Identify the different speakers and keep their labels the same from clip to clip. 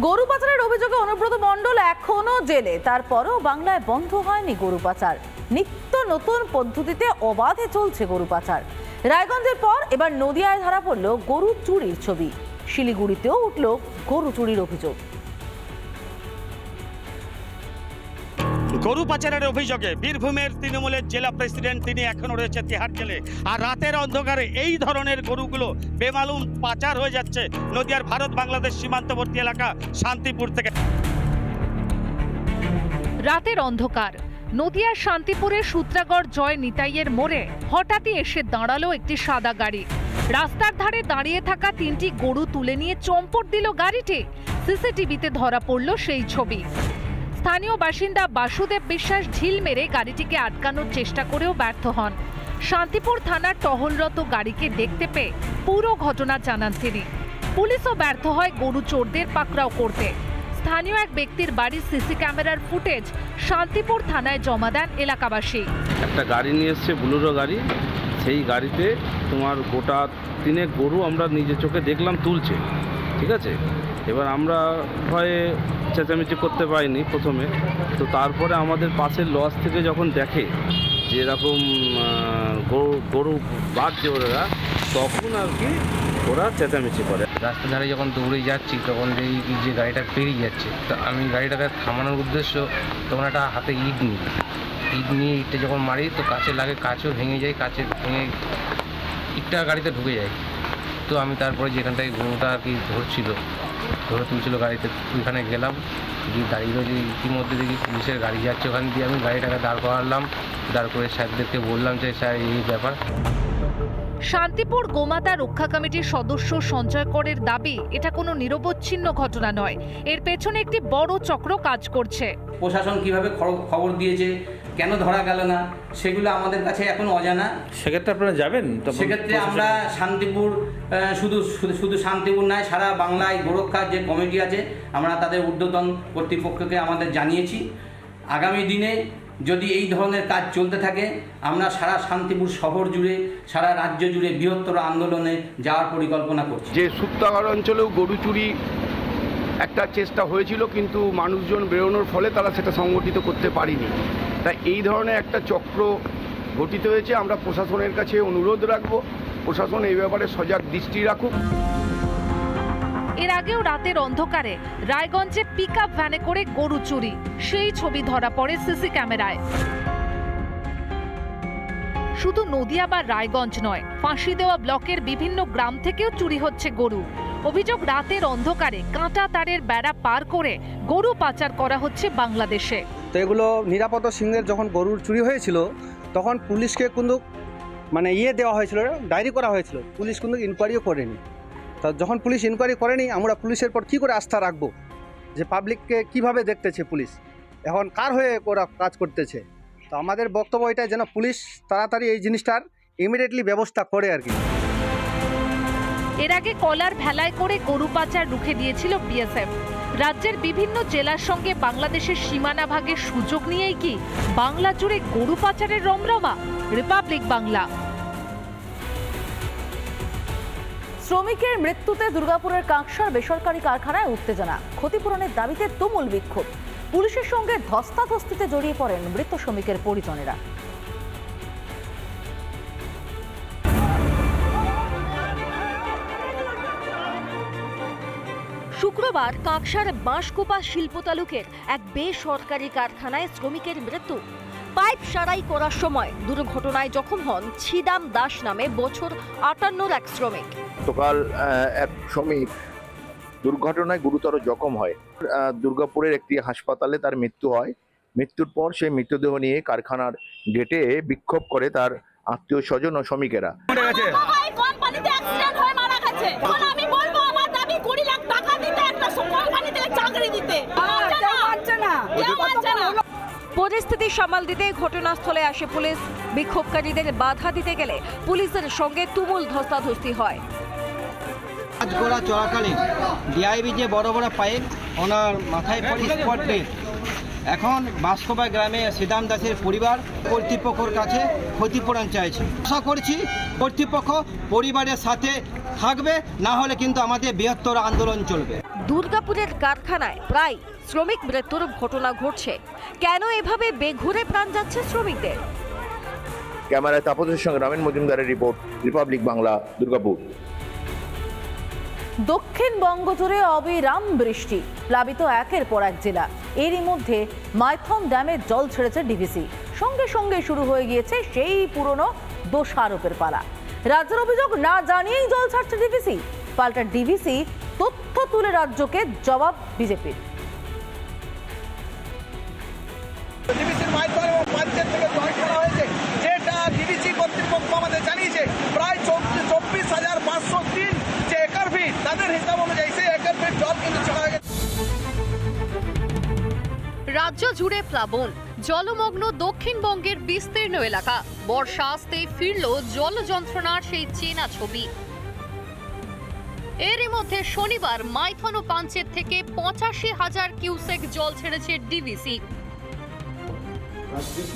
Speaker 1: গরু পাচারের অভিযোগে অনুব্রত মণ্ডল এখনও জেলে। তারপরও বাংলায় বন্ধ হয়নি গরু পাচার নিত্য নতুন পদ্ধতিতে অবাধে চলছে গরু পাচার রায়গঞ্জের পর এবার নদিয়ায় ধরা পড়ল গরু চুরির ছবি। শিলিগুড়িতেও উঠল গরু চুরির অভিযোগ।
Speaker 2: গরু পাচারের অভিযোগে বীরভূমের তৃণমূলের জেলা প্রেসিডেন্ট তিনি এখনও রয়েছে তিহার জেলে। আর রাতের অন্ধকারে এই ধরনের গরুগুলো বেমালুম পাচার হয়ে যাচ্ছে নদিয়ার ভারত বাংলাদেশ সীমান্তবর্তী এলাকা শান্তিপুর থেকে।
Speaker 3: রাতের অন্ধকার। নদিয়ার শান্তিপুরের সূত্রাগড় জয় নিতাইয়ের মোড়ে হঠাৎই এসে দাঁড়াল একটি সাদা গাড়ি। রাস্তার ধারে দাঁড়িয়ে থাকা তিনটি গরু তুলে নিয়ে চম্পট দিল গাড়িটি। সিসিটিভিতে ধরা পড়ল সেই ছবি। স্থানীয় বাসিন্দা বাসুদেব বিশ্বাস ঢিল মেরে গাড়িটিকে আটকানোর চেষ্টা করেও ব্যর্থ হন। শান্তিপুর থানার টহলরত গাড়িকে দেখতে পেয়ে পুরো ঘটনা জানান তিনি। পুলিশও ব্যর্থ হয় গরু চোরদের পাকড়াও করতে। স্থানীয় এক ব্যক্তির বাড়ির সিসি ক্যামেরার ফুটেজ শান্তিপুর থানায় জমা দেন এলাকাবাসী।
Speaker 4: একটা গাড়ি নিয়ে এসছে, বুলুরো গাড়ি। সেই গাড়িতে তোমার গোটা তিনে গরু আমরা নিজে চোখে দেখলাম তুলছে। ঠিক আছে? এবার আমরা ভয়ে চেঁচামেচি করতে পারিনি প্রথমে। তো তারপরে আমাদের পাশের লজ থেকে যখন দেখে যে এরকম গরু গরু বাঁধছে ওরা, তখন আর কি ওরা চেঁচামেচি করে।
Speaker 5: রাস্তার ধারে যখন দৌড়ে যাচ্ছি, তখন কি যে গাড়িটা পেরিয়ে যাচ্ছে। তো আমি গাড়িটাকে থামানোর উদ্দেশ্য তখন একটা হাতে ইট নিই। ইট নিয়ে ইটটা যখন মারি, তো কাছে লাগে, কাছেও ভেঙে যায়, কাছে ভেঙে ইটটা গাড়িতে ঢুকে যায়। তো আমি তারপরে যেখানটায় গরুটা আর কি ধরছিল ধরে তুলছিল গাড়িতে ওইখানে গেলাম গিয়ে দাঁড়িয়ে রয়েছে ইতিমধ্যে দেখি পুলিশের গাড়ি যাচ্ছে ওখান দিয়ে। আমি গাড়িটাকে দাঁড় করালাম দাঁড় করে স্যারদেরকে বললাম যে স্যার এই ব্যাপার।
Speaker 3: শান্তিপুর গোমাতা রক্ষা কমিটির সদস্য সঞ্জয় করের দাবি এটা কোনো নিরবচ্ছিন্ন ঘটনা নয়। এর পেছনে একটি বড় চক্র কাজ করছে।
Speaker 6: প্রশাসন কীভাবে খবর দিয়েছে? কেন ধরা গেল না? সেগুলো আমাদের কাছে এখন অজানা।
Speaker 7: সেক্ষেত্রে আপনারা যাবেন
Speaker 6: সেক্ষেত্রে আমরা শান্তিপুর শুধু শুধু শুধু শান্তিপুর নয় সারা বাংলায় গোরক্ষার যে কমিটি আছে আমরা তাদের ঊর্ধ্বতন কর্তৃপক্ষকে আমাদের জানিয়েছি। আগামী দিনে যদি এই ধরনের কাজ চলতে থাকে আমরা সারা শান্তিপুর শহর জুড়ে সারা রাজ্য জুড়ে বৃহত্তর আন্দোলনে যাওয়ার পরিকল্পনা করছি।
Speaker 8: যে সুপ্তাগড় অঞ্চলেও গরু চুরি একটা চেষ্টা হয়েছিল, কিন্তু মানুষজন বেরোনোর ফলে তারা সেটা সংগঠিত করতে পারেনি। তাই এই ধরনের একটা চক্র গঠিত হয়েছে। আমরা প্রশাসনের কাছে অনুরোধ রাখব, প্রশাসন এই ব্যাপারে সজাগ দৃষ্টি রাখুক।
Speaker 3: এর আগেও রাতের অন্ধকারে রায়গঞ্জে পিক ভ্যানে করে গরু চুরি, সেই ছবি ধরা পড়ে সিসি ক্যামেরায়। শুধু নদিয়া বা রায়গঞ্জ নয়, ফাঁসি দেওয়া ব্লকের বিভিন্ন গ্রাম থেকেও চুরি হচ্ছে গরু। অভিযোগ রাতের অন্ধকারে কাঁটা তারের বেড়া পার করে গরু পাচার করা হচ্ছে বাংলাদেশে।
Speaker 9: তো এগুলো নিরাপদ সিংহের যখন গরুর চুরি হয়েছিল, তখন পুলিশকে কিন্তু মানে ইয়ে দেওয়া হয়েছিল, ডায়েরি করা হয়েছিল। পুলিশ কিন্তু ইনকোয়ারিও করেনি। তা যখন পুলিশ ইনকোয়ারি করেনি, আমরা পুলিশের পর কী করে আস্থা রাখব? যে পাবলিককে কীভাবে দেখতেছে পুলিশ? এখন কার হয়ে ওরা কাজ করতেছে? তো আমাদের বক্তব্য এটা যেন পুলিশ তাড়াতাড়ি এই জিনিসটার ইমিডিয়েটলি ব্যবস্থা করে আর কি।
Speaker 3: এর আগে কলার ভেলায় করে গরু পাচার রুখে দিয়েছিল বিএসএফ রাজ্যের বিভিন্ন জেলার সঙ্গে বাংলাদেশের সীমানা ভাগের সুযোগ নিয়েই কি বাংলা জুড়ে গরু পাচারের রমরমা? রিপাবলিক বাংলা
Speaker 1: শ্রমিকের মৃত্যুতে দুর্গাপুরের কাঁকসার বেসরকারি কারখানায় উত্তেজনা, ক্ষতিপূরণের দাবিতে তুমুল বিক্ষোভ। পুলিশের সঙ্গে ধস্তাধস্তিতে জড়িয়ে পড়েন মৃত শ্রমিকের পরিজনেরা।
Speaker 10: শুক্রবার কাঁকসার বাঁশকোপা শিল্প তালুকের এক বেসরকারি কারখানায় শ্রমিকের মৃত্যু। পাইপ সারাই করার সময় দুর্ঘটনায় জখম হন ছিদাম দাস নামে বছর আটান্নর এক শ্রমিক।
Speaker 11: গতকাল এক শ্রমিক দুর্ঘটনায় গুরুতর জখম হয়। দুর্গাপুরের একটি হাসপাতালে তার মৃত্যু হয়। মৃত্যুর পর সেই মৃতদেহ নিয়ে কারখানার গেটে বিক্ষোভ করে তার আত্মীয় স্বজন ও শ্রমিকেরা
Speaker 12: কোম্পানিতে অ্যাক্সিডেন্ট হয়ে মারা গেছে এখন আমি বলব আমার দাবি কুড়ি লাখ টাকা দিতে একটা কোম্পানিতে না।
Speaker 10: পরিস্থিতি সামাল দিতে ঘটনাস্থলে আসে পুলিশ। বিক্ষোভকারীদের বাধা দিতে গেলে পুলিশের সঙ্গে তুমুল ধস্তাধস্তি হয়।
Speaker 9: কাজ করা চলাকালীন। ডিআইবি যে বড় বড় পাইপ ওনার মাথায় পড়ে স্পট এখন বাসকোবা গ্রামে শ্রীদাম দাসের পরিবার কর্তৃপক্ষের কাছে ক্ষতিপূরণ চাইছে। আশা করছি কর্তৃপক্ষ পরিবারের সাথে
Speaker 13: থাকবে না হলে কিন্তু আমাদের বৃহত্তর আন্দোলন চলবে।
Speaker 10: দুর্গাপুরের কারখানায় প্রায় শ্রমিক মৃত্যুর ঘটনা ঘটছে। কেন এভাবে বেঘুরে প্রাণ যাচ্ছে শ্রমিকদের?
Speaker 11: ক্যামেরায় তাপসের সঙ্গে রামেন মজুমদারের রিপোর্ট রিপাবলিক বাংলা দুর্গাপুর।
Speaker 1: দক্ষিণবঙ্গ জুড়ে অবিরাম বৃষ্টি প্লাবিত একের পর এক জেলা। এরই মধ্যে মাইথন ড্যামে জল ছেড়েছে ডিভিসি সঙ্গে সঙ্গে শুরু হয়ে গিয়েছে সেই পুরনো দোষারোপের পালা। রাজ্যের অভিযোগ না জানিয়েই জল ছাড়ছে ডিভিসি পাল্টা ডিভিসি তথ্য তুলে রাজ্যকে জবাব বিজেপির
Speaker 14: যেটা ডিবিসি কর্তৃপক্ষ আমাদের জানিয়েছে প্রায় চব্বিশ হাজার পাঁচশো তিন যে একর ফিট তাদের হিসাব অনুযায়ী সেই একর ফিট জল কিন্তু ছাড়া হয়ে গেছে।
Speaker 15: রাজ্য জুড়ে প্লাবন জলমগ্ন দক্ষিণবঙ্গের বিস্তীর্ণ এলাকা। বর্ষা আসতে ফিরল জল যন্ত্রণার সেই চেনা ছবি। এরই মধ্যে শনিবার মাইথন ও পাঞ্চের থেকে পঁচাশি হাজার কিউসেক জল ছেড়েছে ডিভিসি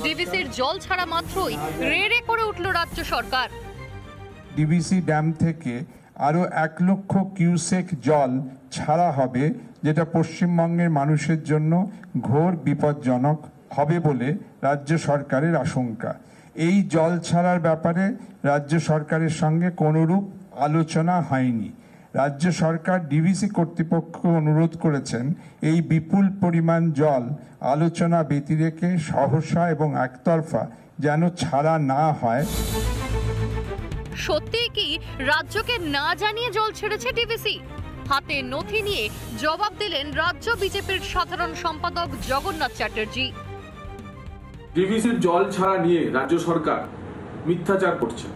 Speaker 15: ডিভিসির জল ছাড়া মাত্রই রেড়ে করে উঠল রাজ্য সরকার।
Speaker 16: ডিবিসি ড্যাম থেকে আরও এক লক্ষ কিউসেক জল ছাড়া হবে, যেটা পশ্চিমবঙ্গের মানুষের জন্য ঘোর বিপজ্জনক হবে বলে রাজ্য সরকারের আশঙ্কা। এই জল ছাড়ার ব্যাপারে রাজ্য সরকারের সঙ্গে কোনোরূপ আলোচনা হয়নি। রাজ্য সরকার ডিভিসি কর্তৃপক্ষ অনুরোধ করেছেন এই বিপুল পরিমাণ জল আলোচনা ব্যতিরেকে সহসা এবং একতরফা যেন ছাড়া না হয়।
Speaker 15: সত্যিই কি রাজ্যকে না জানিয়ে জল ছেড়েছে ডিভিসি হাতে নথি নিয়ে জবাব দিলেন রাজ্য বিজেপির সাধারণ সম্পাদক জগন্নাথ চ্যাটার্জি।
Speaker 17: ডিভিসির জল ছাড়া নিয়ে রাজ্য সরকার মিথ্যাচার করছে।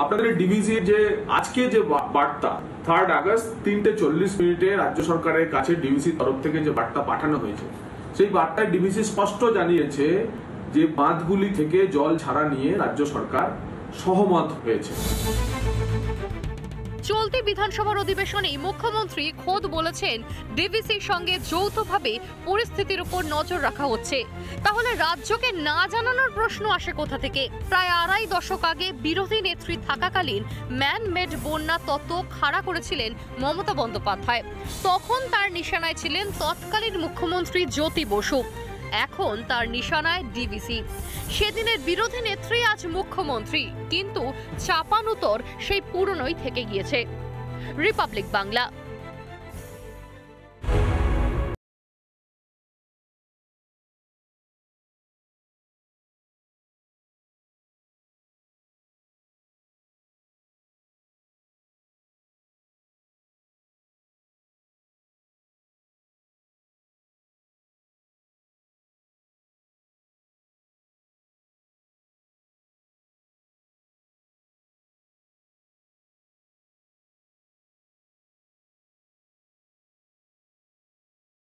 Speaker 17: আপনাদের ডিভিসির যে আজকে যে বার্তা থার্ড আগস্ট, তিনটে চল্লিশ মিনিটে রাজ্য সরকারের কাছে ডিভিসির তরফ থেকে যে বার্তা পাঠানো হয়েছে, সেই বার্তায় ডিভিসি স্পষ্ট জানিয়েছে যে বাঁধগুলি থেকে জল ছাড়া নিয়ে রাজ্য সরকার সহমত হয়েছে।
Speaker 15: চলতি বিধানসভার অধিবেশনে মুখ্যমন্ত্রী খোদ বলেছেন ডিভিসির সঙ্গে যৌথভাবে পরিস্থিতির উপর নজর রাখা হচ্ছে। তাহলে রাজ্যকে না জানানোর প্রশ্ন আসে কোথা থেকে? প্রায় আড়াই দশক আগে বিরোধী নেত্রী থাকাকালীন ম্যান মেড বন্যা তত্ত্ব খাড়া করেছিলেন মমতা বন্দ্যোপাধ্যায়। তখন তার নিশানায় ছিলেন তৎকালীন মুখ্যমন্ত্রী জ্যোতি বসু। এখন তার নিশানায় ডিভিসি সেদিনের বিরোধী নেত্রী আজ মুখ্যমন্ত্রী, কিন্তু চাপানুতর সেই পুরনোই থেকে গিয়েছে। রিপাবলিক বাংলা।